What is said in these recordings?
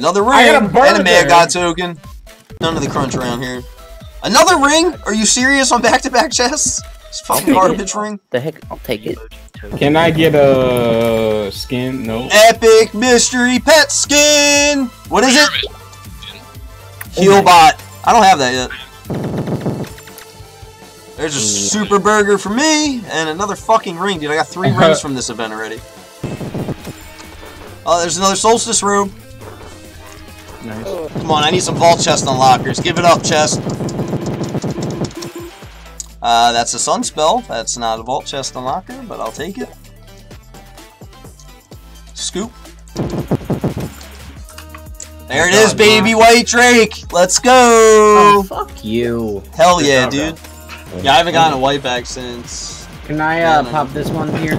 Another I ring got a and a burger. god token. None of the crunch around here. Another ring? Are you serious on back-to-back chests? This fucking garbage ring. The heck? I'll take it. Can I get a skin? No. Epic mystery pet skin. What is it? Healbot. I don't have that yet. There's a super burger for me and another fucking ring, dude. I got three rings from this event already. Oh, there's another solstice room. Nice. Come on, I need some vault chest unlockers. Give it up, chest. Uh, that's a sun spell. That's not a vault chest unlocker, but I'll take it. Scoop. There it is, baby white drake. Let's go. Oh, fuck you. Hell yeah, dude. Yeah, I haven't gotten a white bag since. Can I uh, pop this one here?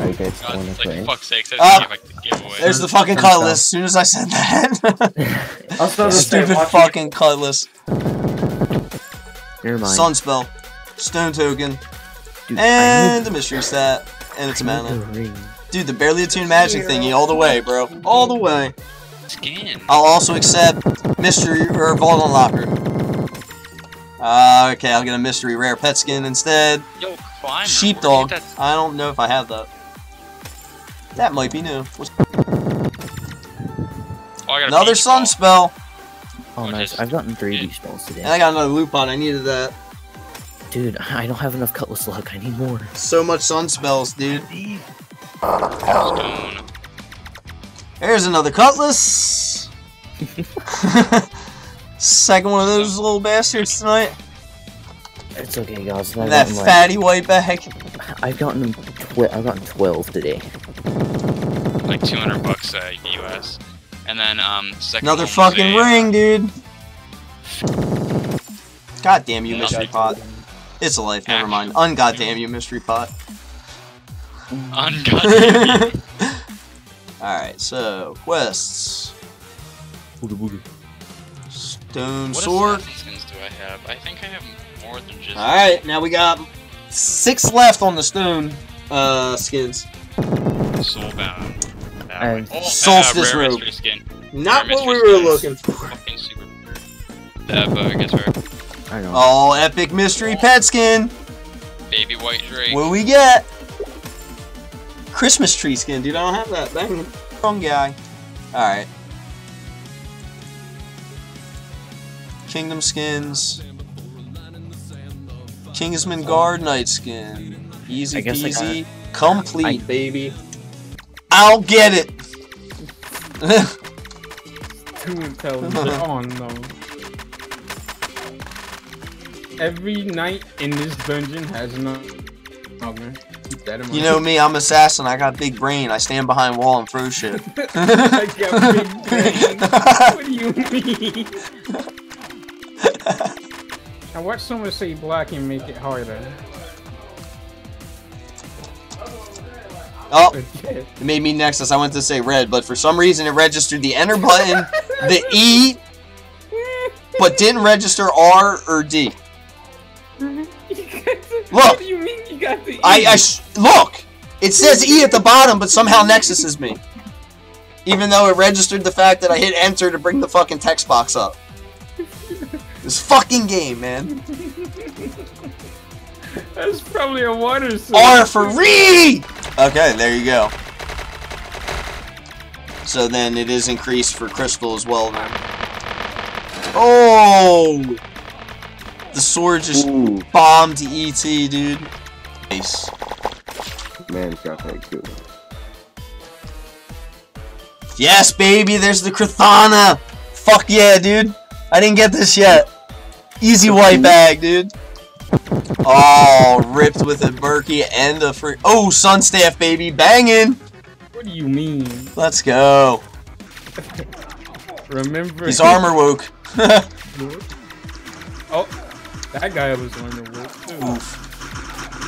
Are you guys God, like, fuck's sakes, I Ah, didn't give like the giveaway. There's the fucking cutlass. As soon as I said that, Also, stupid fucking cutlass. Never mind. Sun spell, stone token, Dude, and a mystery stat, and it's a I need mana. Dude, the barely attuned magic thingy, all the way, bro, all the way. skin. I'll also accept mystery or vault unlocker. Uh, okay, I'll get a mystery rare pet skin instead. Yo, climber. Sheepdog. where'd you get I don't know if I have that. That might be new. What's- Oh, I got Another sun ball. spell, Oh, Oh, nice. I've gotten three of yeah. these spells and today. I got another loop on. I needed that. Dude, I don't have enough cutlass luck. I need more. So much sun spells, dude. Stone. There's another cutlass. Second one of those little bastards tonight. It's okay, guys. I've that gotten, like, fatty white bag. I've gotten twi- I've gotten twelve today. Like 200 bucks uh, US. And then, um, second Another fucking a, ring, dude. God damn you, Yeah. mystery pot. It's a life, never mind. Ungod damn you, mystery pot. Uncut. Alright, so, quests. Stone What sword. assassins do I have? I think I have more than just. Alright, now we got six left on the stone uh, skins. Soulbound. That And. Oh, Solstice uh, robe. skin. Not Rare what we were skin. looking for. Fucking super. That bug is right. I know. Oh, epic mystery pet skin. Baby white drake. What we get? Christmas tree skin, dude. I don't have that. Dang. Wrong guy. Alright. Kingdom skins. Kingsman Guard Knight skin. Easy I guess I got peasy. Complete, I- baby. I'll get it. Too intelligent. oh no. Every night in this dungeon has another. Okay. Keep that in you know me, I'm assassin. I got big brain. I stand behind wall and throw shit. I got big brain. What do you mean? I watched someone say black and make it harder. Oh, It made me nexus. I went to say red, but for some reason it registered the enter button, the E, but didn't register R or D. What do you mean you got the E? I, I look. It says E at the bottom, but somehow nexus is me. Even though it registered the fact that I hit enter to bring the fucking text box up. This fucking game, man. That's probably a water source. R for re. Okay, there you go. So then it is increased for crystal as well then. Oh! The sword just Ooh, bombed ET, dude. Nice. man, it's got that good. Yes, baby, there's the Krathana! Fuck yeah, dude. I didn't get this yet. Easy white bag, dude. Oh, ripped with a Berkey and a free. Oh, Sunstaff, baby. Banging! What do you mean? Let's go. Remember? He's armor woke. Oh, that guy was on the work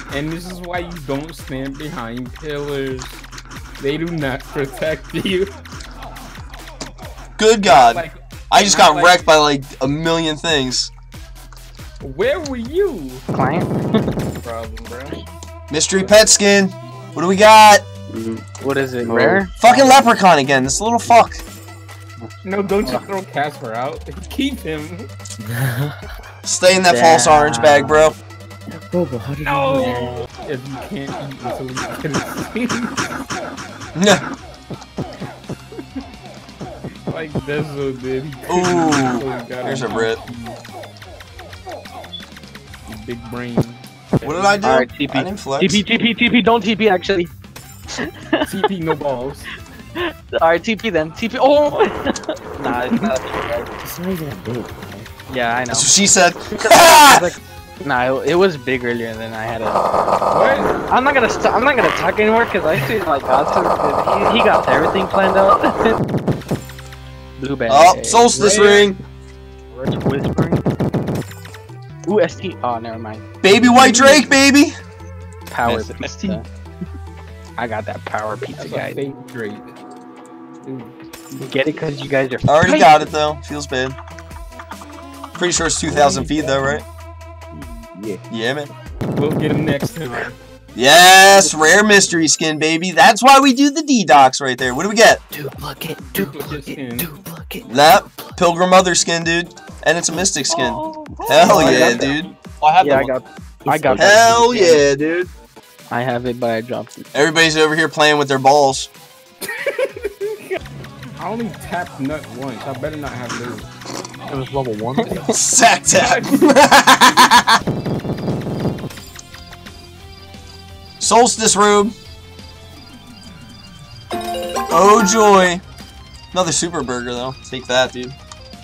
too. And this is why you don't stand behind pillars. They do not protect you. Good God. Like, I just got like- wrecked by like a million things. Where were you? Client. Problem, bro. Mystery pet skin. What do we got? Mhm. What is it? Oh. Rare? Fucking leprechaun again. This little fuck. No, don't you throw Casper out. Keep him. Stay in that false orange bag, bro. Bobo, how did No. you do? If you can't eat until you can Yeah. like Dezo did. He couldn't Ooh, eat until he got Here's a his Brit. Big brain. What did I do? Alright, I TP. didn't flex. TP, TP, TP, don't TP actually. TP no balls. Alright, TP then. TP. Oh! nah, it's not. It's not even that big. Yeah, I know. That's what she said. Nah, it, it was big earlier than I had it. What? I'm not gonna st- I'm not gonna talk anymore because I see like Godson, he, he got everything planned out. Blue band. oh, solstice ring. Where's whispering? Ooh, ST. Oh, never mind. Baby white Drake, baby. Power Yes, pizza. I got that power pizza That's guy. fake Drake. Dude, Get it because you guys are. I already got it though. Feels bad. Pretty sure it's 2,000 feet though, right? Yeah. Yeah, man. We'll get him next time. Yes, rare mystery skin, baby. That's why we do the D Docks right there. What do we get? Duplicate, Duplicate duplicate, duplicate. That Pilgrim Mother skin, dude. And it's a mystic skin. Oh, Hell oh, I yeah, got that. dude. Yeah, I got. I got. that. Hell yeah, dude. I have it, but I dropped it. Everybody's over here playing with their balls. I only tapped nut once. I better not have those. It was level one. Sack tap. Solstice room. Oh joy. Another super burger though. Take that, dude.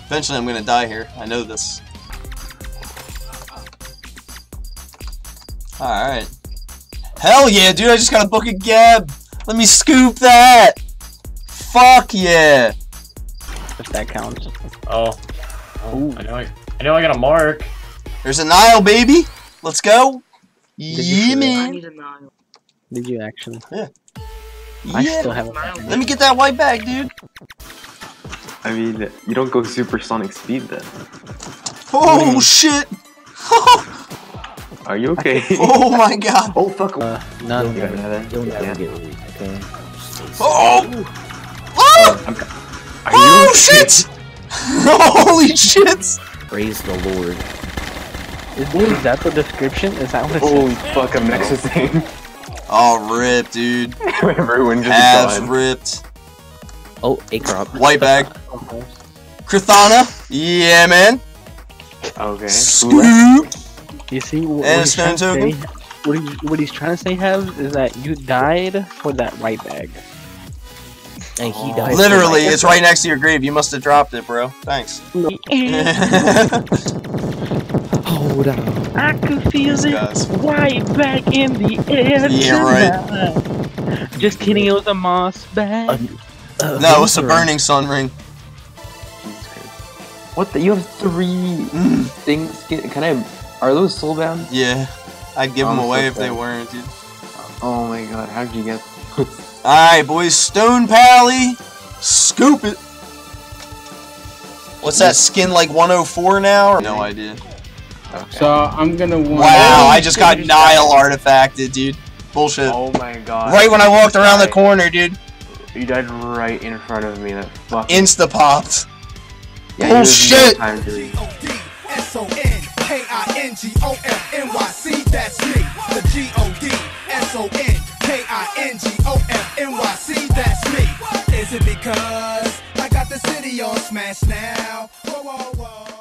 Eventually I'm gonna die here. I know this. Alright. Hell yeah, dude. I just got a book of Geb. Let me scoop that. Fuck yeah. if that counts. Oh. oh I know I, I know I got a mark. There's a Nile, baby. Let's go. you Yeah, feel man. Did you actually? Yeah. I Yeah. still haven't. Let me get that white bag, dude. I mean, you don't go supersonic speed then. Oh shit. Are you okay? oh my god. oh fuck. Uh, none. You got another? You'll never Yeah. get loot, okay? Stay safe. Oh. Oh, Are oh okay? shit. Holy shit. Praise the Lord. Is, is that the description? Is that what it Holy says? fuck, I'm next to thing. Oh, rip, dude. Everyone just Abs gone. ripped. Oh, a crop. White bag. Krithana. Yeah, man. Okay. Scoop. You see what, And he's trying to say? What, he, what he's trying to say, Have, is that you died for that white bag. And he Oh. died. Literally, it's right next to your grave. You must have dropped it, bro. Thanks. Hold on. I could feel These it guys. right back in the air Yeah, right. Just kidding, it was a moss bag. Uh, No, was a burning sun ring. What the? You have three Mm, things. Can, can I? Are those soulbound? yeah. I'd give them I'm so away if they weren't, dude. Oh my god, how'd you get? Alright, boys. Stone Pally. Scoop it. What's that skin like 104 now? Or? No idea. So I'm gonna want. Wow, I just got Nile artifacted, dude. Bullshit. Oh my god. Right when I walked around the corner, dude. You died right in front of me. That fucking. Insta popped. Yeah, oh, you have no shit. time that's me. The G-O-D-S-O-N-K-I-N-G-O-F-N-Y-C, that's me. Is it because I got the city on smash now? Whoa, whoa, whoa.